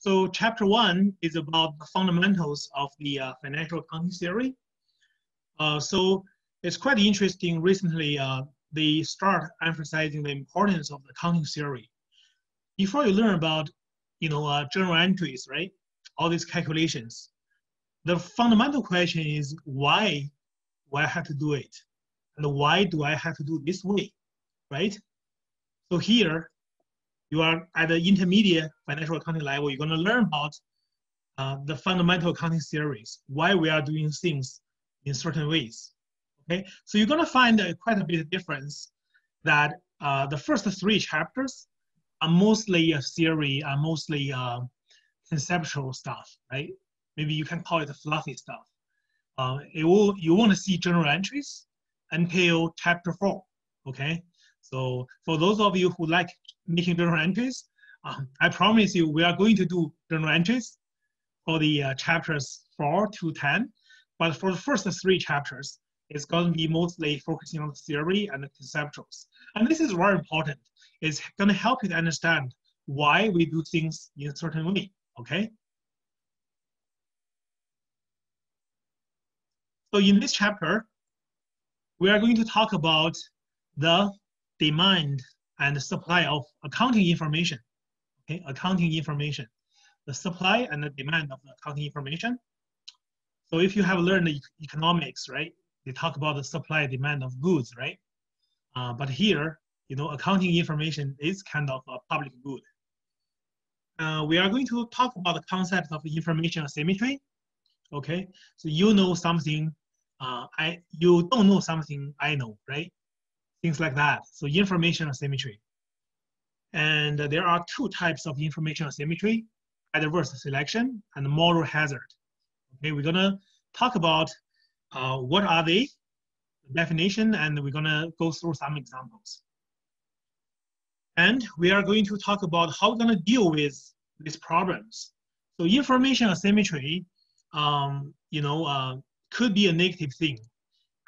So chapter one is about the fundamentals of the uh, financial accounting theory. Uh, so it's quite interesting. Recently, uh, they start emphasizing the importance of the accounting theory. Before you learn about, you know, uh, journal entries, right? All these calculations. The fundamental question is why, why I have to do it, and why do I have to do this way, right? So here, you are at the intermediate financial accounting level, you're going to learn about uh, the fundamental accounting theories, why we are doing things in certain ways. Okay, so you're going to find uh, quite a bit of difference that uh, the first three chapters are mostly a theory, are mostly uh, conceptual stuff, right? Maybe you can call it fluffy stuff. Uh, it will, you want to see journal entries until chapter four, okay? So for those of you who like making journal entries, um, I promise you we are going to do journal entries for the uh, chapters 4 to 10. But for the first three chapters, it's going to be mostly focusing on the theory and the conceptuals. And this is very important. It's going to help you to understand why we do things in a certain way, okay? So in this chapter, we are going to talk about the demand and supply of accounting information. Okay, accounting information, the supply and the demand of the accounting information. So if you have learned economics, right, they talk about the supply demand of goods, right? Uh, but here, you know, accounting information is kind of a public good. Uh, we are going to talk about the concept of information asymmetry. Okay, so you know something, uh, I you don't know something I know, right? Things like that. So information asymmetry. And there are two types of information asymmetry, adverse selection and moral hazard. Okay, we're gonna talk about uh, what are they, the definition, and we're gonna go through some examples. And we are going to talk about how we're gonna deal with these problems. So information asymmetry, um, you know, uh, could be a negative thing.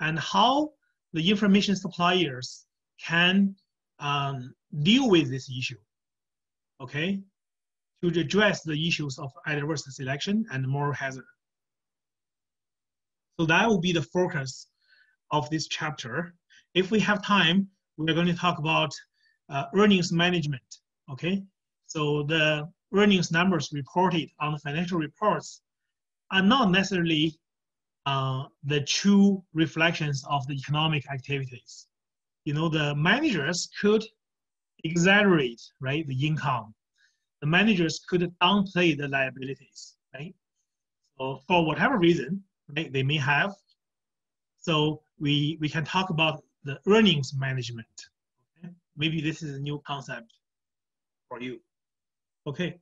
And how the information suppliers can um, deal with this issue, okay, to address the issues of adverse selection and moral hazard. So that will be the focus of this chapter. If we have time, we're going to talk about uh, earnings management, okay? So the earnings numbers reported on the financial reports are not necessarily uh, the true reflections of the economic activities. You know, the managers could exaggerate, right, the income. The managers could downplay the liabilities, right? So for whatever reason, right, they may have. So we, we can talk about the earnings management. Okay? Maybe this is a new concept for you. Okay.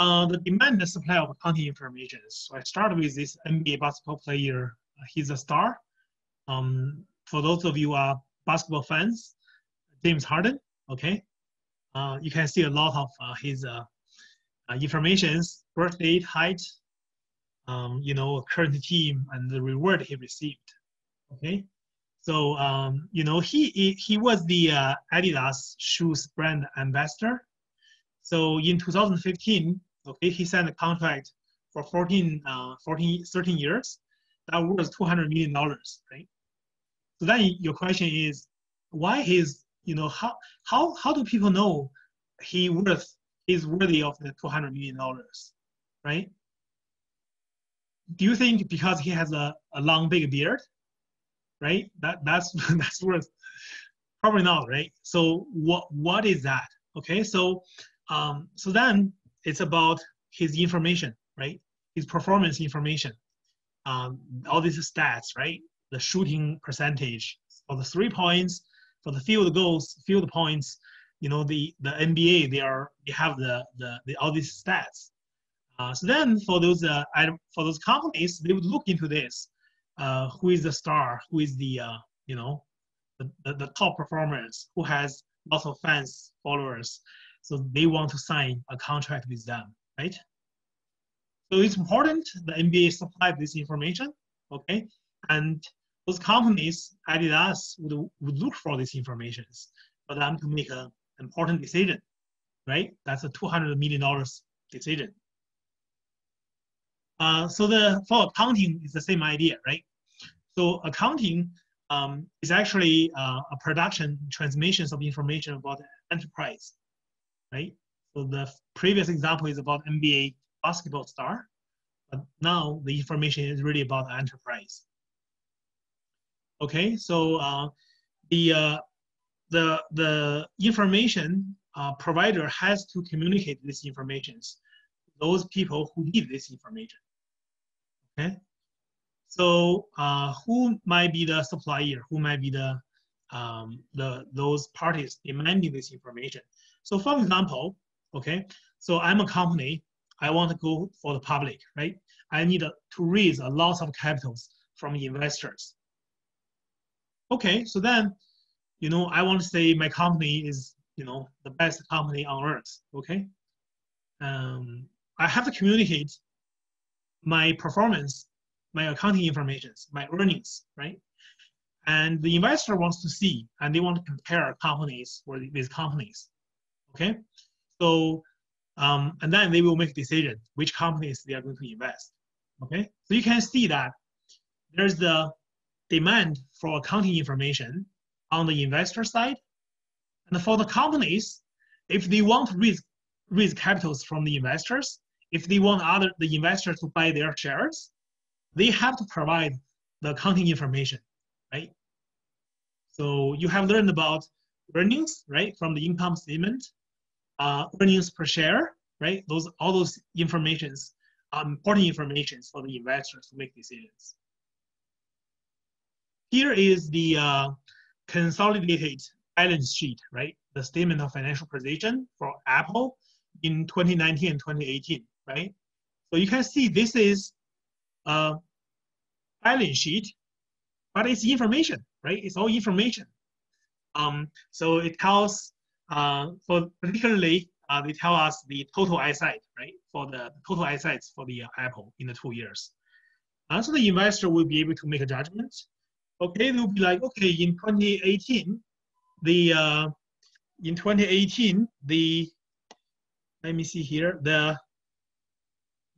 Uh, the demand and supply of accounting information. So I start with this NBA basketball player. Uh, he's a star. Um, for those of you are basketball fans, James Harden. Okay, uh, you can see a lot of uh, his uh, uh, informations, birth date, height, um, you know, current team, and the reward he received. Okay, so um, you know he he was the Adidas shoes brand ambassador. So in 2015, Okay, he signed a contract for 14, uh, 14, 13 years. That was 200 million dollars, right? So then your question is, why is you know how how how do people know he worth is worthy of the 200 million dollars, right? Do you think because he has a, a long big beard, right? That that's that's worth probably not, right? So what what is that? Okay, so um, so then it's about his information, right? His performance information, um, all these stats, right? The shooting percentage for the three points, for the field goals, field points. You know, the the NBA they are they have the the, the all these stats. Uh, so then for those uh, for those companies, they would look into this. Uh, who is the star? Who is the uh, you know the, the, the top performers? Who has lots of fans, followers? So they want to sign a contract with them, right? So it's important the NBA supply this information, okay? And those companies, Adidas, would, would look for these informations for them to make an important decision. right? That's a $200 million decision. Uh, so the for accounting is the same idea, right? So accounting um, is actually uh, a production transmissions of information about enterprise, right? So the previous example is about NBA basketball star, but now the information is really about enterprise. Okay, so uh, the uh, the the information uh, provider has to communicate this information those people who need this information. Okay, so uh, who might be the supplier? Who might be the um, the those parties demanding this information? So, for example, okay, so I'm a company. I want to go for the public, right? I need to raise a lot of capitals from investors. Okay, so then, you know, I want to say my company is, you know, the best company on earth. Okay, um, I have to communicate my performance, my accounting information, my earnings, right? And the investor wants to see, and they want to compare companies with companies. Okay, so um, and then they will make a decision which companies they are going to invest. Okay, so you can see that there's the demand for accounting information on the investor side, and for the companies, if they want to raise raise capitals from the investors, if they want other the investors to buy their shares, they have to provide the accounting information, right? So you have learned about earnings, right, from the income statement, uh, earnings per share, right? Those all those informations are important informations for the investors to make decisions. Here is the uh, consolidated balance sheet, right? The statement of financial position for Apple in 2019 and 2018 right? So you can see this is a balance sheet, but it's information, right? It's all information. Um, so it tells, uh, for particularly, uh, they tell us the total asset, right? For the total assets for the uh, Apple in the two years. Uh, so the investor will be able to make a judgment. Okay, they'll be like, okay, in 2018, the uh, in 2018, the let me see here, the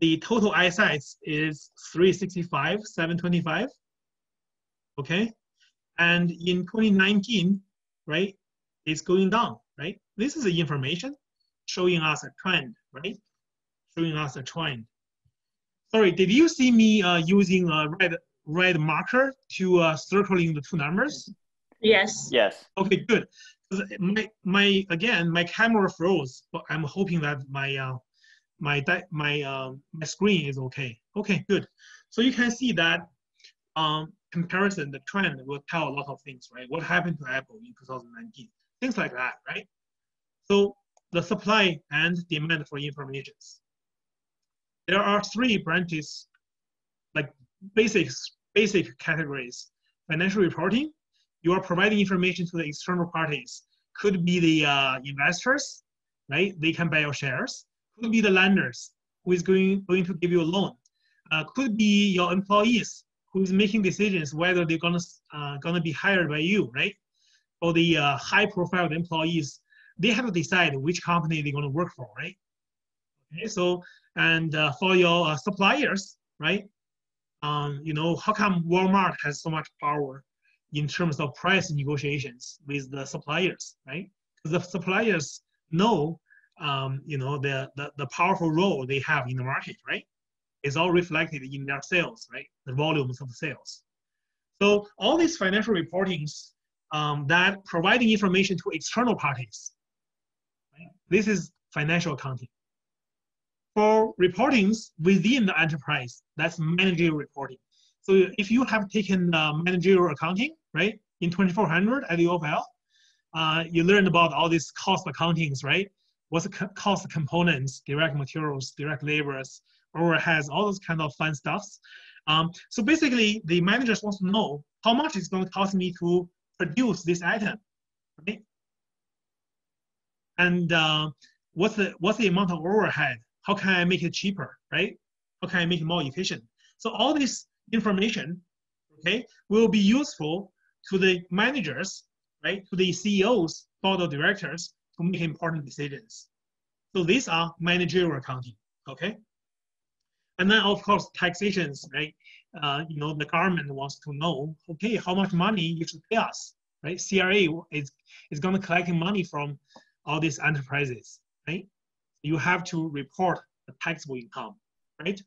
the total assets is 365, 725. Okay. And in 2019, right, it's going down, right? This is the information showing us a trend, right? Showing us a trend. Sorry, did you see me uh, using a red red marker to uh, circling the two numbers? Yes. Yes. Okay, good. My, my again, my camera froze, but I'm hoping that my uh, my my um, my screen is okay. Okay, good. So you can see that um, comparison, the trend will tell a lot of things, right? What happened to Apple in 2019, things like that, right? So the supply and demand for information. There are three branches, like basic basic categories. Financial reporting, you are providing information to the external parties. Could be the uh, investors, right? They can buy your shares could be the lenders who is going, going to give you a loan. Uh, could be your employees who is making decisions whether they're gonna uh, gonna be hired by you, right? For the uh, high profile employees, they have to decide which company they're gonna work for, right? Okay, so and uh, for your uh, suppliers, right? Um, you know, how come Walmart has so much power in terms of price negotiations with the suppliers, right? Because the suppliers know um, you know, the, the, the powerful role they have in the market, right? It's all reflected in their sales, right? The volumes of the sales. So all these financial reportings um, that providing information to external parties, right? This is financial accounting. For reportings within the enterprise, that's managerial reporting. So if you have taken uh, managerial accounting, right, in 2400 at the UofL, uh, you learned about all these cost accountings, right? what's the cost components, direct materials, direct labors, overheads, all those kind of fun stuffs. Um, so basically, the managers want to know how much it's going to cost me to produce this item, right? And uh, what's the what's the amount of overhead? How can I make it cheaper, right? How can I make it more efficient? So all this information, okay, will be useful to the managers, right? To the CEOs, board of directors, to make important decisions. So these are managerial accounting, okay? And then of course taxations, right? Uh, you know, the government wants to know, okay, how much money you should pay us, right? CRA is, is gonna collect money from all these enterprises, right? You have to report the taxable income, right?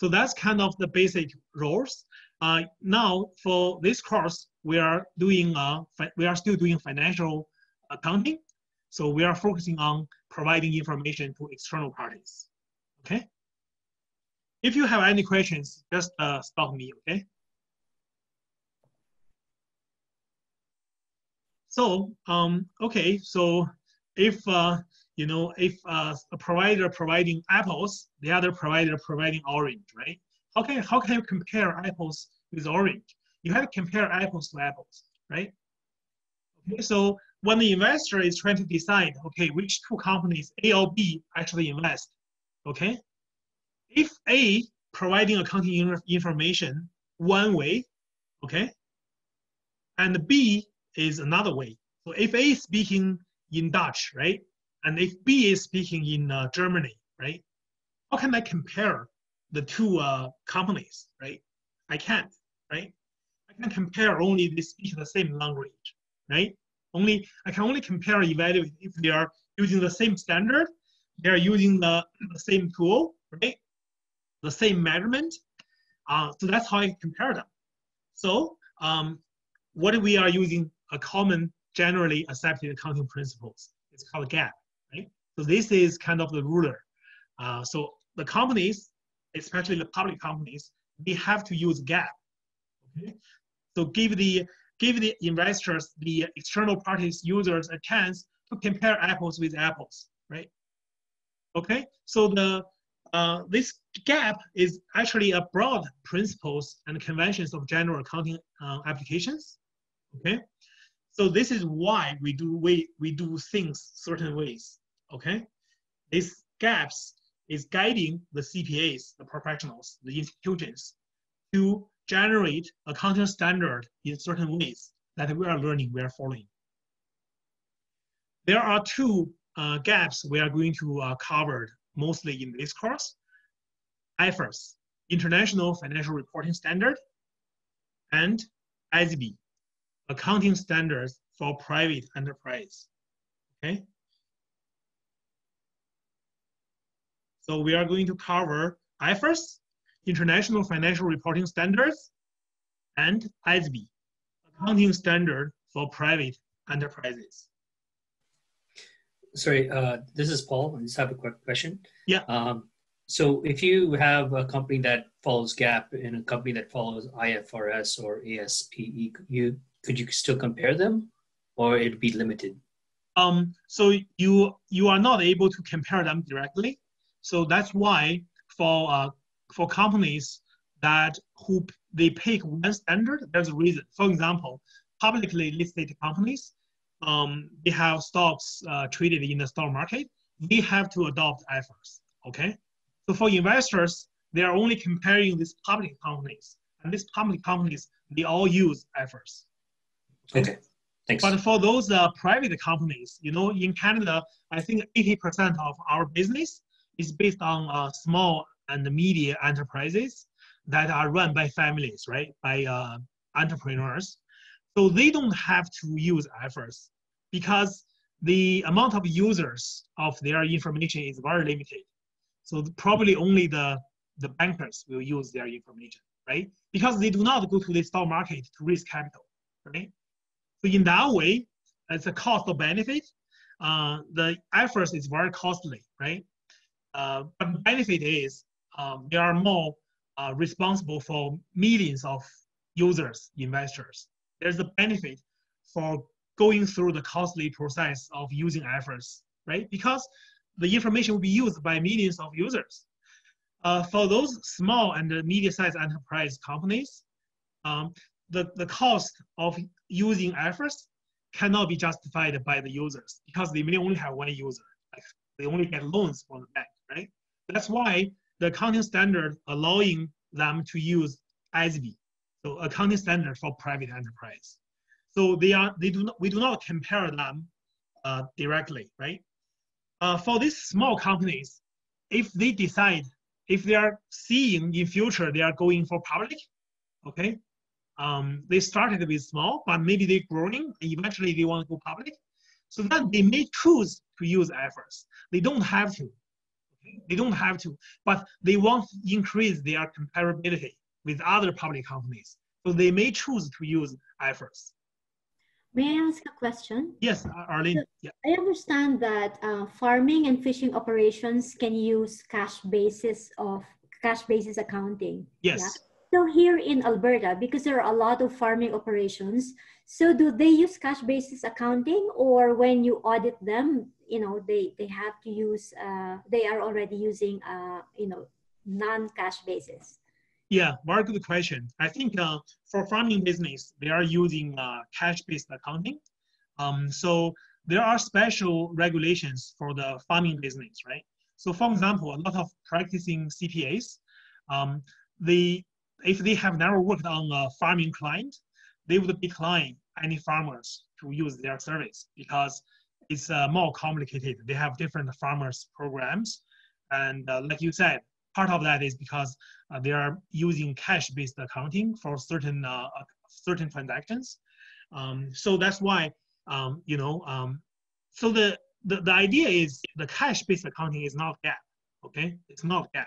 So that's kind of the basic rules. Uh, now for this course, we are doing, uh, we are still doing financial accounting. So we are focusing on providing information to external parties, okay? If you have any questions, just uh, stop me, okay? So, um, okay, so if, uh, you know, if uh, a provider providing apples, the other provider providing orange, right? How can, how can you compare apples with orange? You have to compare apples to apples, right? Okay, so when the investor is trying to decide, okay, which two companies, A or B, actually invest, okay? If A providing accounting information one way, okay, and B is another way. So if A is speaking in Dutch, right, and if B is speaking in uh, Germany, right, how can I compare the two uh, companies, right? I can't, right? I can compare only they speak the same language, right? Only I can only compare evaluate if they are using the same standard, they are using the, the same tool, right? The same measurement. Uh, so that's how I compare them. So um, what we are using a common generally accepted accounting principles. It's called GAAP, right? So this is kind of the ruler. Uh, so the companies, especially the public companies, they have to use GAAP. Okay? So give the give the investors, the external parties, users a chance to compare apples with apples, right? Okay, so the uh, this GAAP is actually a broad principles and conventions of general accounting uh, applications. Okay, so this is why we do we, we do things certain ways. Okay, this GAAPs is guiding the CPAs, the professionals, the institutions to generate accounting standard in certain ways that we are learning, we are following. There are two uh, GAAPs we are going to uh, cover mostly in this course. IFRS, International Financial Reporting Standard, and ASPE, Accounting Standards for Private Enterprise. Okay. So we are going to cover IFRS, International Financial Reporting Standards, and ASPE, Accounting Standard for Private Enterprises. Sorry, uh, this is Paul. I just have a quick question. Yeah. Um, so if you have a company that follows GAAP and a company that follows IFRS or ASPE, you could you still compare them, or it'd be limited? Um, so you you are not able to compare them directly. So that's why for uh, for companies that who they pick one standard, there's a reason. For example, publicly listed companies, um, they have stocks uh, traded in the stock market. They have to adopt IFRS. Okay, so for investors, they are only comparing these public companies, and these public companies they all use IFRS. Okay. okay. Thanks. But for those uh, private companies, you know, in Canada, I think 80% of our business is based on uh, small and media enterprises that are run by families, right? By uh, entrepreneurs. So they don't have to use IFRS because the amount of users of their information is very limited. So probably only the, the bankers will use their information, right? Because they do not go to the stock market to raise capital, right? So in that way, as a cost of benefit, uh, the IFRS is very costly, right? Uh, but the benefit is um, they are more uh, responsible for millions of users, investors. There's a benefit for going through the costly process of using IFRS, right? Because the information will be used by millions of users. Uh, for those small and medium-sized enterprise companies, um, the, the cost of using IFRS cannot be justified by the users because they may only have one user. Like they only get loans from the bank, right? That's why the accounting standard allowing them to use ASPE, so accounting standard for private enterprise. So they are they do not we do not compare them uh, directly, right? uh, for these small companies, if they decide, if they are seeing in future they are going for public, okay, um, they started with small, but maybe they're growing, and eventually they want to go public. So then they may choose to use IFRS. They don't have to. They don't have to, but they want to increase their comparability with other public companies. So they may choose to use IFRS. May I ask a question? Yes, Arlene. Yeah. I understand that uh, farming and fishing operations can use cash basis of cash basis accounting. Yes. Yeah? So here in Alberta, because there are a lot of farming operations, so do they use cash basis accounting or when you audit them, you know, they, they have to use, uh, they are already using, uh, you know, non-cash basis? Yeah, very good question. I think uh, for farming business, they are using uh, cash-based accounting. Um, so there are special regulations for the farming business, right? So for example, a lot of practicing CPAs, um, they, if they have never worked on a farming client, they would decline any farmers to use their service because it's uh, more complicated. They have different farmers programs. And uh, like you said, part of that is because uh, they are using cash-based accounting for certain uh, certain transactions. Um, so that's why um, you know. Um, so the, the the idea is the cash-based accounting is not GAAP. Okay, it's not GAAP.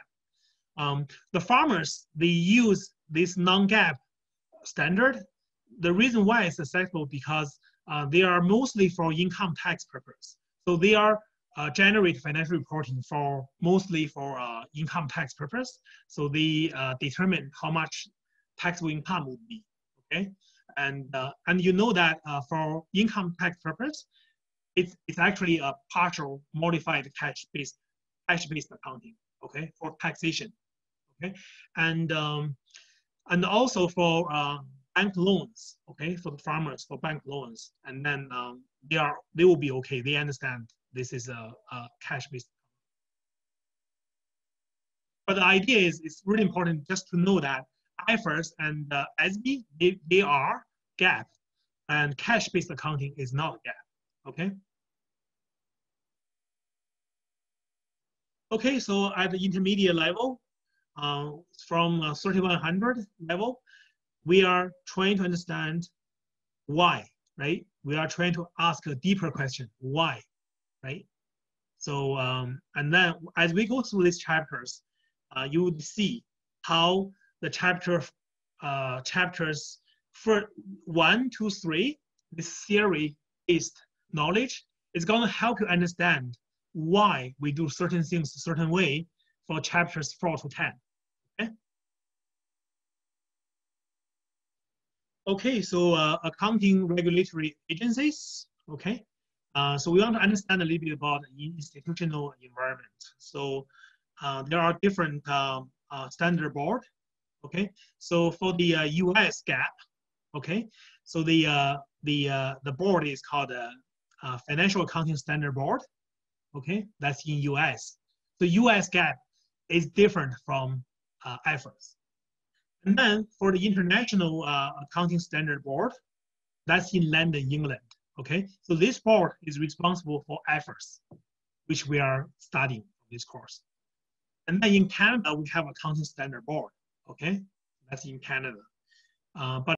Um, the farmers they use this non-GAAP standard. The reason why it's accessible because uh, they are mostly for income tax purpose. So they are uh, generate financial reporting for mostly for uh, income tax purpose. So they uh, determine how much taxable income would be. Okay, and uh, and you know that uh, for income tax purpose, it's it's actually a partial modified cash based cash based accounting. Okay, for taxation. Okay, and um, and also for uh, bank loans. Okay, for the farmers for bank loans, and then um, they are they will be okay. They understand this is a, a cash-based. But the idea is it's really important just to know that IFRS and uh, ASPE, they, they are GAAP, and cash-based accounting is not GAAP, okay? Okay, so at the intermediate level, uh, from uh, 3100 level, we are trying to understand why, right? We are trying to ask a deeper question, why? Right? So, um, and then as we go through these chapters, uh, you would see how the chapter uh, chapters for one, two, three, this theory-based knowledge is going to help you understand why we do certain things a certain way for chapters four to 10. Okay, okay so uh, accounting regulatory agencies, okay. Uh, so we want to understand a little bit about the institutional environment. So uh, there are different um, uh, standard board. Okay, so for the U.S. Uh, GAAP, okay, so the uh, the the board is called the Financial Accounting Standard Board. Okay, that's in U.S. So U.S. GAAP is different from IFRS. And then for the International Accounting Standard Board, that's in London, England. Okay, so this board is responsible for IFRS, which we are studying in this course. And then in Canada, we have accounting standard board. Okay, that's in Canada. Uh, but